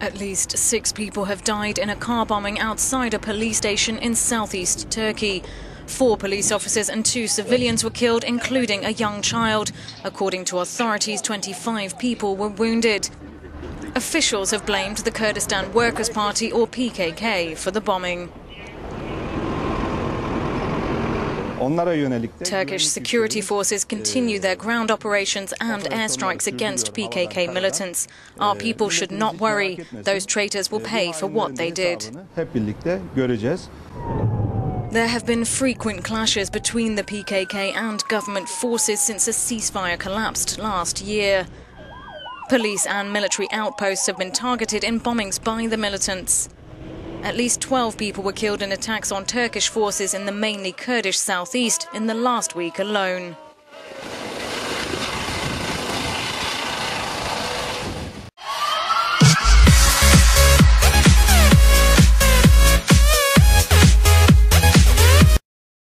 At least six people have died in a car bombing outside a police station in southeast Turkey. Four police officers and two civilians were killed, including a young child. According to authorities, 25 people were wounded. Officials have blamed the Kurdistan Workers' Party, or PKK, for the bombing. Turkish security forces continue their ground operations and airstrikes against PKK militants. Our people should not worry. Those traitors will pay for what they did. There have been frequent clashes between the PKK and government forces since a ceasefire collapsed last year. Police and military outposts have been targeted in bombings by the militants. At least 12 people were killed in attacks on Turkish forces in the mainly Kurdish southeast in the last week alone.